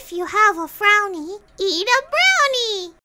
If you have a frowny, eat a brownie.